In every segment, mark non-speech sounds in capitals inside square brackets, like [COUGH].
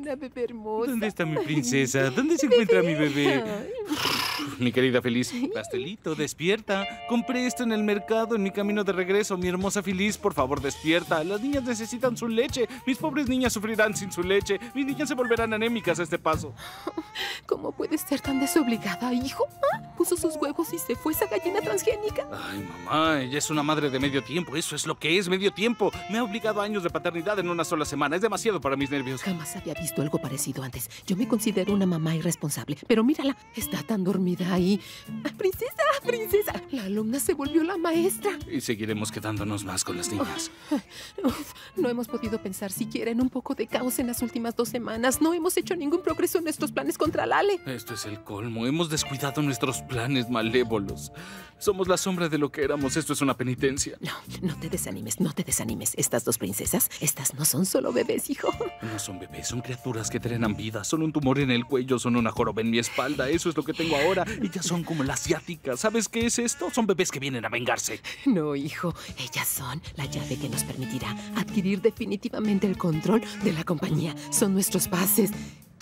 una bebé hermosa. ¿Dónde está mi princesa? ¿Dónde se encuentra mi bebé? Mi querida Feliz, pastelito, despierta. Compré esto en el mercado en mi camino de regreso. Mi hermosa Feliz, por favor, despierta. Las niñas necesitan su leche. Mis pobres niñas sufrirán sin su leche. Mis niñas se volverán anémicas a este paso. ¿Cómo puedes ser tan desobligada, hijo? ¿Ah? Puso sus huevos y se fue esa gallina transgénica. Ay, mamá, ella es una madre de medio tiempo. Eso es lo que es medio tiempo. Me ha obligado a años de paternidad en una sola semana. Es demasiado para mis nervios. Jamás había visto algo parecido antes. Yo me considero una mamá irresponsable, pero mírala, está tan dormida ahí. Ah, ¡Princesa! ¡Princesa! La alumna se volvió la maestra. Y seguiremos quedándonos más con las niñas. [LAUGHS] Uf, no hemos podido pensar siquiera en un poco de caos en las últimas dos semanas. No hemos hecho ningún progreso en nuestros planes contra Lale. Esto es el colmo. Hemos descuidado nuestros planes malévolos. Somos la sombra de lo que éramos. Esto es una penitencia. No, no te desanimes, no te desanimes. Estas dos princesas, estas no son solo bebés, hijo. No son bebés, son criaturas que drenan vida. Son un tumor en el cuello, son una joroba en mi espalda. Eso es lo que tengo ahora. Ellas son como las asiáticas. ¿Sabes qué es esto? Son bebés que vienen a vengarse. No, hijo, ellas son la llave que nos permitirá adquirir definitivamente el control de la compañía. Son nuestros bases.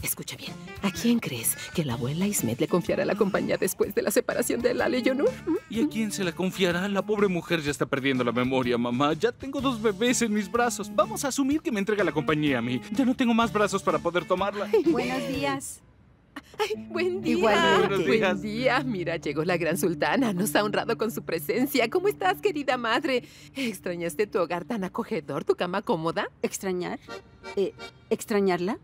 Escucha bien, ¿a quién crees que la abuela Ismet le confiará la compañía después de la separación de Lale y Onur? ¿Mm? ¿Y a quién se la confiará? La pobre mujer ya está perdiendo la memoria, mamá. Ya tengo dos bebés en mis brazos. Vamos a asumir que me entrega la compañía a mí. Ya no tengo más brazos para poder tomarla. Buenos días. Ay, buen día. Igualmente. Buen día. Mira, llegó la gran sultana. Nos ha honrado con su presencia. ¿Cómo estás, querida madre? ¿Extrañaste tu hogar tan acogedor, tu cama cómoda? ¿Extrañar? Eh, ¿Extrañarla?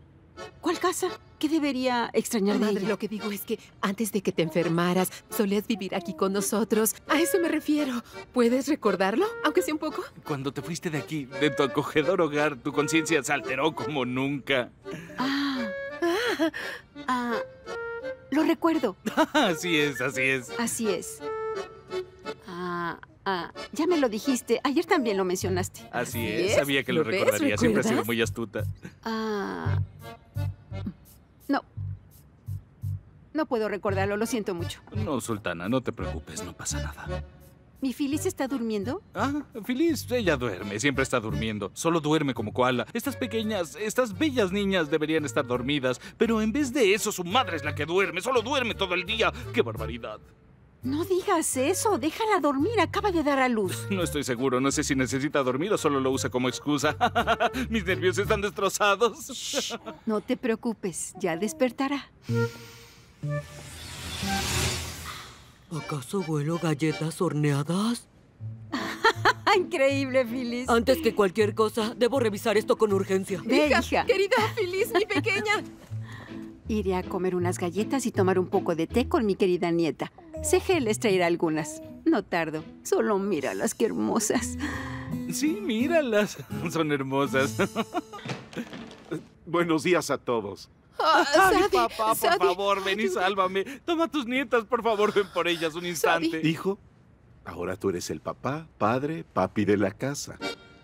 ¿Cuál casa? ¿Qué debería extrañar de Madre, ella? lo que digo es que antes de que te enfermaras, solías vivir aquí con nosotros. A eso me refiero. ¿Puedes recordarlo? Aunque sea un poco. Cuando te fuiste de aquí, de tu acogedor hogar, tu conciencia se alteró como nunca. Ah, ah, lo recuerdo. [LAUGHS] Así es, así es. Así es. Ah, ah, ya me lo dijiste. Ayer también lo mencionaste. Así Así es. es. Sabía que lo, ¿Lo ves? recordaría. Siempre ha sido muy astuta. Ah, No puedo recordarlo, lo siento mucho. No, Sultana, no te preocupes, no pasa nada. ¿Mi Phyllis está durmiendo? Ah, feliz, ella duerme, siempre está durmiendo. Solo duerme como koala. Estas pequeñas, estas bellas niñas deberían estar dormidas, pero en vez de eso, su madre es la que duerme, solo duerme todo el día. ¡Qué barbaridad! No digas eso, déjala dormir, acaba de dar a luz. [LAUGHS] No estoy seguro, no sé si necesita dormir o solo lo usa como excusa. [LAUGHS] Mis nervios están destrozados. No te preocupes, ya despertará. ¿Acaso huelo galletas horneadas? [LAUGHS] Increíble, Phyllis. Antes que cualquier cosa, debo revisar esto con urgencia. Ve, Hija, hija. querida feliz, mi pequeña. Iré a comer unas galletas y tomar un poco de té con mi querida nieta. Ceje les traerá algunas. No tardo. Solo míralas, qué hermosas. Sí, míralas. Son hermosas. [LAUGHS] Buenos días a todos. Ah, Ay, Sadi, papá, por favor, ven y sálvame. Toma a tus nietas, por favor, ven por ellas un instante. Hijo, ahora tú eres el papá, padre, papi de la casa.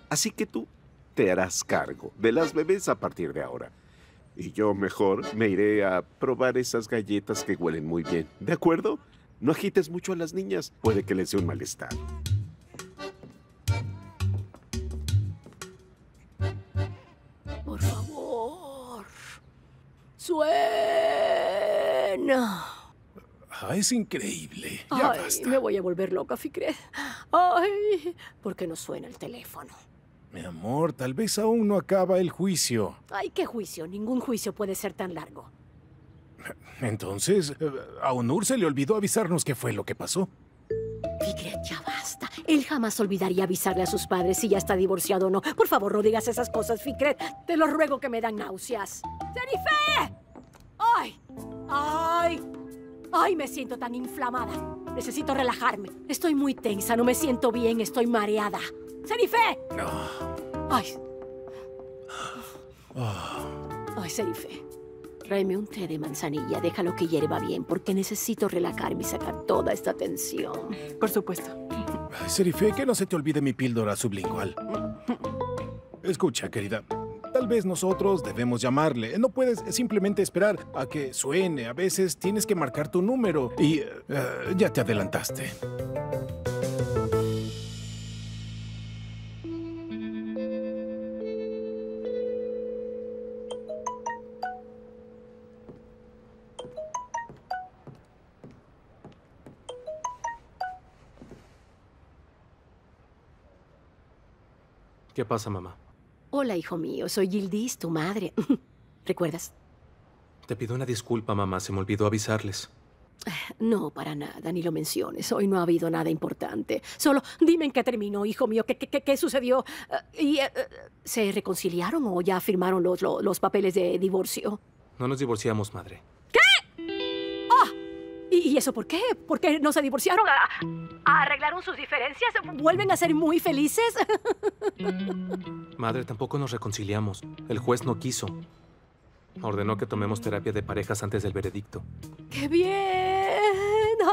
Así que tú te harás cargo de las bebés a partir de ahora. Y yo mejor me iré a probar esas galletas que huelen muy bien. ¿De acuerdo? No agites mucho a las niñas. Puede que les dé un malestar. Suena. Ah, es increíble. Ya Ay, basta. me voy a volver loca, Ficret. Ay, ¿por qué no suena el teléfono? Mi amor, tal vez aún no acaba el juicio. Ay, qué juicio. Ningún juicio puede ser tan largo. Entonces, eh, a Onur se le olvidó avisarnos qué fue lo que pasó. Ficret, ya basta. Él jamás olvidaría avisarle a sus padres si ya está divorciado o no. Por favor, no digas esas cosas, Ficret. Te lo ruego que me dan náuseas. ¡Serife! ¡Ay! ¡Ay! ¡Ay, me siento tan inflamada! Necesito relajarme. Estoy muy tensa, no me siento bien, estoy mareada. ¡Serife! ¡Ay! Ay, Serife. Tráeme un té de manzanilla, déjalo que hierva bien, porque necesito relajarme y sacar toda esta tensión. Por supuesto. Serife, que no se te olvide mi píldora sublingual. Escucha, querida tal vez nosotros debemos llamarle. No puedes simplemente esperar a que suene. A veces tienes que marcar tu número y eh, eh, ya te adelantaste. ¿Qué pasa, mamá? Hola, hijo mío. Soy Gildis, tu madre. [LAUGHS] ¿Recuerdas? Te pido una disculpa, mamá. Se me olvidó avisarles. [SIGHS] No, para nada, ni lo menciones. Hoy no ha habido nada importante. Solo dime en qué terminó, hijo mío. ¿Qué, qué, qué- qué sucedió? Eh, ¿Y eh, se reconciliaron o ya firmaron los, los, los papeles de divorcio? No nos divorciamos, madre. ¿Y, eso por qué? ¿Por qué no se divorciaron? ¿A- ¿Arreglaron sus diferencias? ¿Vuelven a ser muy felices? [LAUGHS] Madre, tampoco nos reconciliamos. El juez no quiso. Ordenó que tomemos terapia de parejas antes del veredicto. ¡Qué bien!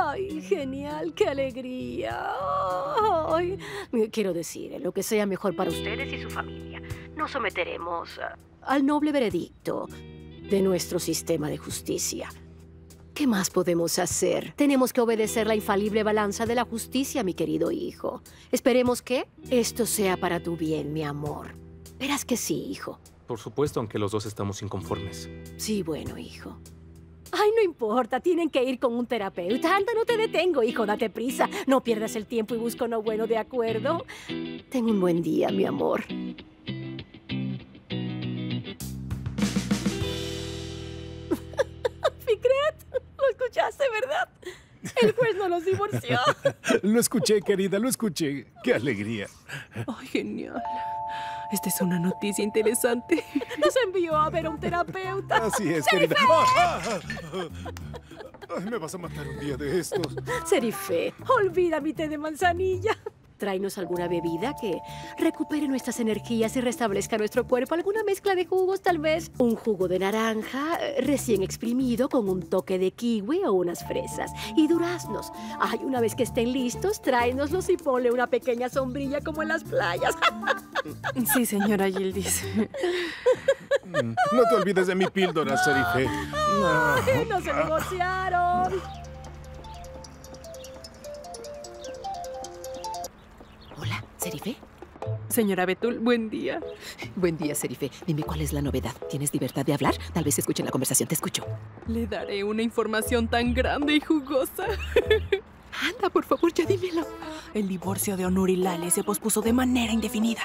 ¡Ay, genial! ¡Qué alegría! Ay, quiero decir, lo que sea mejor para ustedes y su familia. Nos someteremos ah, al noble veredicto de nuestro sistema de justicia. ¿Qué más podemos hacer? Tenemos que obedecer la infalible balanza de la justicia, mi querido hijo. Esperemos que esto sea para tu bien, mi amor. Verás que sí, hijo. Por supuesto, aunque los dos estamos inconformes. Sí, bueno, hijo. Ay, no importa, tienen que ir con un terapeuta. Anda, no te detengo, hijo, date prisa. No pierdas el tiempo y busca uno bueno, ¿de acuerdo? Ten un buen día, mi amor. [LAUGHS] Ficret, lo escuchaste, ¿verdad? El juez no los divorció. [LAUGHS] Lo escuché, querida, lo escuché. ¡Qué alegría! ¡Ay, genial! Esta es una noticia interesante. Nos envió a ver a un terapeuta. Así es, querida. Ay, me vas a matar un día de estos. Serife, olvida mi té de manzanilla. Tráenos alguna bebida que recupere nuestras energías y restablezca nuestro cuerpo. Alguna mezcla de jugos, tal vez. Un jugo de naranja eh, recién exprimido con un toque de kiwi o unas fresas. Y duraznos. Ay, una vez que estén listos, tráenoslos y ponle una pequeña sombrilla como en las playas. [LAUGHS] Sí, señora Gildis. Mm, No te olvides de mi píldora, Serife. No. ¡No se Serife. Señora Betul, buen día. Buen día, Serife. Dime cuál es la novedad. ¿Tienes libertad de hablar? Tal vez escuchen la conversación. Te escucho. Le daré una información tan grande y jugosa. [LAUGHS] Anda, por favor, ya dímelo. El divorcio de Onur y Lale se pospuso de manera indefinida.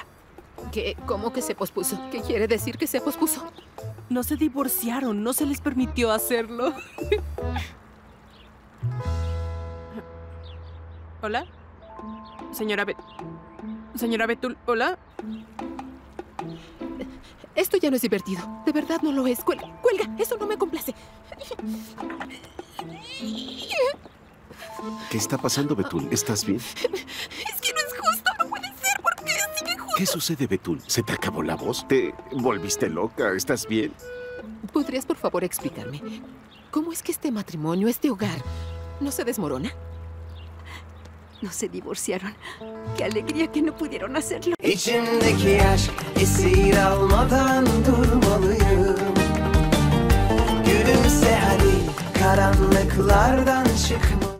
¿Qué? ¿Cómo que se pospuso? ¿Qué quiere decir que se pospuso? No se divorciaron, no se les permitió hacerlo. [LAUGHS] ¿Hola? Señora Bet... Señora Betul, ¿hola? Esto ya no es divertido. De verdad no lo es. Cuelga, cuelga. Eso no me complace. ¿Qué está pasando, Betul? ¿Estás bien? Es que no es justo. No puede ser. ¿Por qué sigue justo? ¿Qué sucede, Betul? ¿Se te acabó la voz? ¿Te volviste loca? ¿Estás bien? ¿Podrías, por favor, explicarme? ¿Cómo es que este matrimonio, este hogar, no se desmorona? No se divorciaron. Qué alegría que no pudieron hacerlo. İçimdeki aşk esir almadan durmalıyım Gülümse hadi karanlıklardan çıkmalıyım